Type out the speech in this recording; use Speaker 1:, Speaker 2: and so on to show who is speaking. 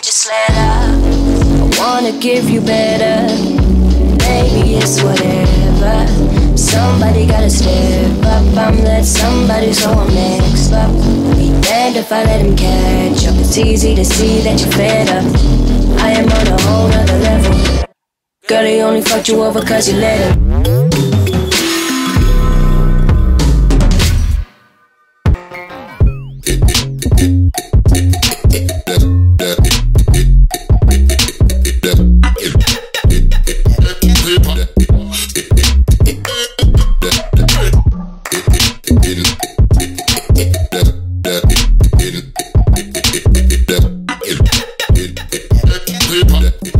Speaker 1: just let up. I wanna give you better. Maybe it's whatever. Somebody gotta step up. I'm that somebody, so I'm next up. Be damned if I let him catch up. It's easy to see that you're fed up. I am on a whole nother level. Girl, he only fucked you over cause you let him. Slip